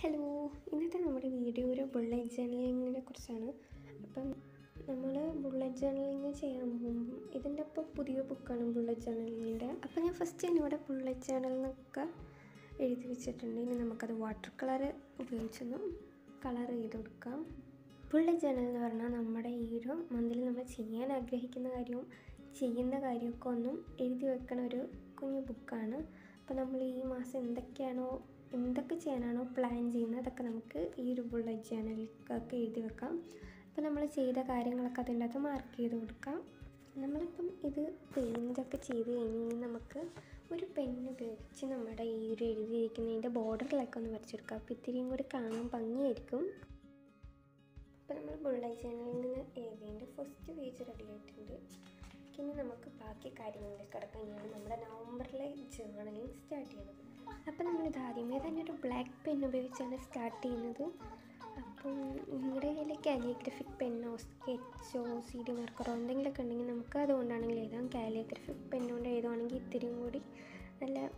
Hello ഇന്നത്തെ നമ്മുടെ video ഒരു ബുള്ളറ്റ് ജേർണലിങ്ങിനെ കുറിച്ചാണ്. അപ്പം നമ്മൾ ബുള്ളറ്റ് ജേർണലിങ് ചെയ്യാൻ പോകുമ്പോൾ ഇതിന്റെ ഇപ്പോൾ പുതിയ ബുക്കാണ് ബുള്ളറ്റ് ജേർണലിങ്ങിന്റെ അപ്പം ഞാൻ ഫസ്റ്റ് തന്നെ ഇവിടെ ബുള്ളറ്റ് ജേർണൽ എന്നൊക്കെ എഴുതി വെച്ചിട്ടുണ്ട്. ഇനി നമുക്കത് വാട്ടർ കളർ ഉപയോഗിച്ചൊന്ന് കളർ ചെയ്ത് കൊടുക്കാം. ബുള്ളറ്റ് ജേർണൽ എന്ന് പറഞ്ഞാൽ നമ്മുടെ ഈ ഒരു മന്തിൽ നമ്മൾ ചെയ്യാൻ ആഗ്രഹിക്കുന്ന കാര്യവും ചെയ്യുന്ന കാര്യമൊക്കെ ഒന്നും എഴുതി വെക്കണ ഒരു കുഞ്ഞു ബുക്കാണ് അപ്പോൾ നമ്മൾ ഈ മാസം എന്തൊക്കെയാണോ എന്തൊക്കെ ചെയ്യാനാണോ പ്ലാൻ ചെയ്യുന്നത് അതൊക്കെ നമുക്ക് ഈ ഒരു ബുള്ളറ്റ് ജേർണലിലൊക്കെ എഴുതി വെക്കാം. അപ്പോൾ നമ്മൾ ചെയ്ത കാര്യങ്ങളൊക്കെ അതിന്റെ അകത്ത് മാർക്ക് ചെയ്ത് കൊടുക്കാം. നമ്മളിപ്പം ഇത് പെയിന്റൊക്കെ ചെയ്ത് കഴിഞ്ഞ് നമുക്ക് ഒരു പെണ്ണ് ഉപയോഗിച്ച് നമ്മുടെ ഈ ഒരു എഴുതിയിരിക്കുന്നതിന്റെ ബോർഡറിലൊക്കെ ഒന്ന് വരച്ചെടുക്കാം. അപ്പോൾ ഇത്തിരിയും കൂടി കാണാൻ ഭംഗിയായിരിക്കും. അപ്പോൾ നമ്മൾ ബുള്ളറ്റ് ജേണലിൽ നിന്ന് എഴുതിയതിന്റെ ഫസ്റ്റ് പേജ് റെഡി ആയിട്ടുണ്ട്. ഇനി നമുക്ക് ബാക്കി കാര്യങ്ങളിലേക്ക് കിടക്കാൻ നമ്മുടെ നവംബറിലെ ജേണലിങ് സ്റ്റാർട്ട് ചെയ്യുന്നത് അപ്പോൾ നമ്മളിത് ആദ്യമേ തന്നെ ഒരു ബ്ലാക്ക് പെൻ ഉപയോഗിച്ചാണ് സ്റ്റാർട്ട് ചെയ്യുന്നത്. അപ്പം നിങ്ങളുടെ കയ്യിൽ കാലിയോഗ്രഫിക് പെന്നോ സ്കെച്ചോ സി ഡി മാർക്കറോ എന്തെങ്കിലുമൊക്കെ ഉണ്ടെങ്കിൽ നമുക്ക് അതുകൊണ്ടാണെങ്കിൽ എഴുതാം. കാലിയോഗ്രഫിക് പെന്നുകൊണ്ട് എഴുതുവാണെങ്കിൽ ഇത്തിരിയും കൂടി നല്ല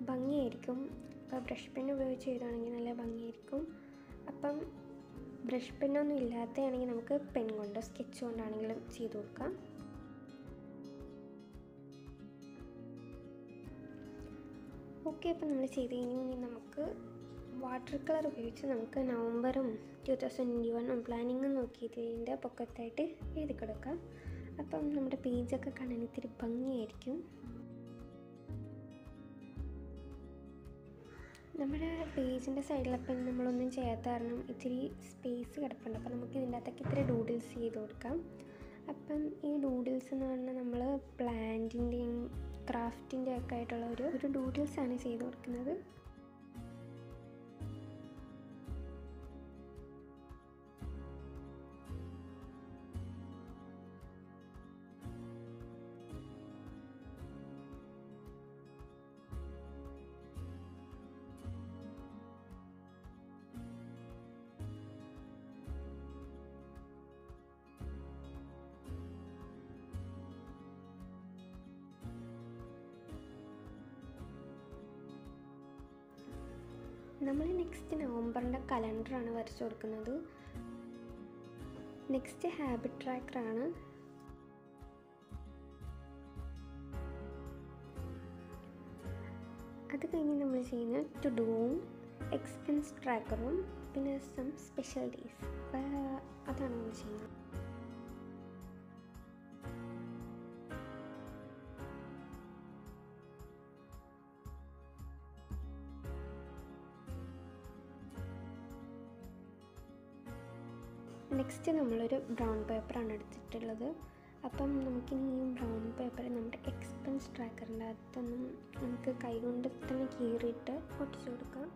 ഭംഗിയായിരിക്കും. അപ്പോൾ ബ്രഷ് പെൻ ഉപയോഗിച്ച് എഴുതുവാണെങ്കിൽ നല്ല ഭംഗിയായിരിക്കും. അപ്പം ബ്രഷ് പെന്നൊന്നും ഇല്ലാത്തതാണെങ്കിൽ നമുക്ക് പെൻ കൊണ്ടോ സ്കെച്ച് കൊണ്ടാണെങ്കിലും ചെയ്ത് കൊടുക്കാം. ഓക്കെ അപ്പോൾ നമ്മൾ ചെയ്ത് കഴിഞ്ഞു നമുക്ക് വാട്ടർ കളർ ഉപയോഗിച്ച് നമുക്ക് നവംബറും ടു തൗസൻഡ് ട്വന്റി വണ്ണും പ്ലാനിങ്ങും നോക്കിയിട്ട് നോക്കിയതിന്റെ പൊക്കത്തായിട്ട് എഴുതി കൊടുക്കാം. അപ്പം നമ്മുടെ പേജൊക്കെ കാണാൻ ഇത്തിരി ഭംഗിയായിരിക്കും. നമ്മുടെ പേജിന്റെ സൈഡിലപ്പം നമ്മളൊന്നും ചെയ്യാത്ത കാരണം ഇത്തിരി സ്പേസ് കിടപ്പുണ്ട്. അപ്പോൾ നമുക്ക് ഇതിന്റെ അകത്തൊക്കെ ഇത്തിരി ഡൂഡിൽസ് ചെയ്ത് കൊടുക്കാം. അപ്പം ഈ ഡൂഡിൽസ് എന്ന് പറഞ്ഞാൽ നമ്മൾ പ്ലാന്റിന്റെയും ക്രാഫ്റ്റിന്റെ ഒക്കെ ആയിട്ടുള്ള ഒരു ഒരു ഡൂഡിൽസ് ആണ് ചെയ്ത് കൊടുക്കുന്നത് നമ്മൾ നെക്സ്റ്റ് നവംബറിന്റെ കലണ്ടറാണ് വരച്ചു കൊടുക്കുന്നത്. നെക്സ്റ്റ് ഹാബിറ്റ് ട്രാക്കറാണ് അത് കഴിഞ്ഞ് നമ്മൾ ചെയ്യുന്ന ടു ഡൂവും എക്സ്പെൻസ് ട്രാക്കറും പിന്നെ സം സ്പെഷ്യൽ ഡേയ്സ് അതാണ് നമ്മൾ ചെയ്യുന്നത്. നെക്സ്റ്റ് നമ്മളൊരു ബ്രൗൺ പേപ്പറാണ് എടുത്തിട്ടുള്ളത്. അപ്പം നമുക്കിനി ഈ ബ്രൗൺ പേപ്പർ നമ്മുടെ എക്സ്പെൻസ് ട്രാക്കറിന്റെ അകത്തൊന്നും നമുക്ക് കൈകൊണ്ട് തന്നെ കീറിയിട്ട് ഒട്ടിച്ചു കൊടുക്കാം.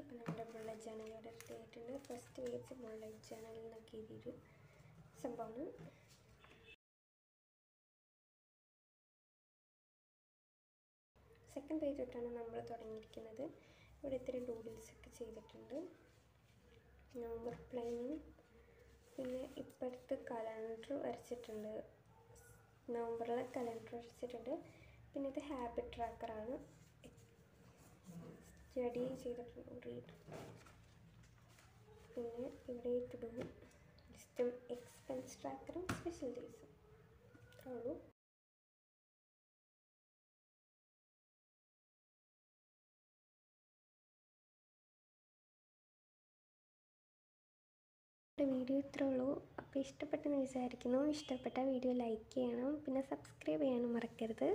ഓക്കെ അപ്പോൾ നമ്മുടെ റെഡി ആയിട്ടുണ്ട് ഫസ്റ്റ് പേജ് ബുള്ളറ്റ് ജേണൽ എന്നൊക്കെ എഴുതിയൊരു സംഭവമാണ് സെക്കൻഡ് പേജ് തൊട്ടാണ് നമ്മൾ തുടങ്ങിയിരിക്കുന്നത്. ഇവിടെ ഇത്തിരി ഡൂഡിൽസ് ഒക്കെ ചെയ്തിട്ടുണ്ട്. നമ്പർ പ്ലെയിനും പിന്നെ ഇപ്പോഴത്തെ കലണ്ടർ വരച്ചിട്ടുണ്ട്. നവംബറിലെ കലണ്ടർ വരച്ചിട്ടുണ്ട്. പിന്നെ ഇത് ഹാബിറ്റ് ട്രാക്കറാണ് സ്റ്റഡി ചെയ്തിട്ടുണ്ട് റീഡ് പിന്നെ ഇവിടെ ടു ഡു ലിസ്റ്റും എക്സ്പെൻസ് ട്രാക്കറും സ്പെഷ്യൽ ഡേയ്സും ഉള്ളൂ. വീഡിയോ ഇത്രേ ഉള്ളൂ. അപ്പോൾ ഇഷ്ടപ്പെട്ടെന്ന് വിചാരിക്കുന്നു. ഇഷ്ടപ്പെട്ട വീഡിയോ ലൈക്ക് ചെയ്യണം. പിന്നെ സബ്സ്ക്രൈബ് ചെയ്യാനും മറക്കരുത്.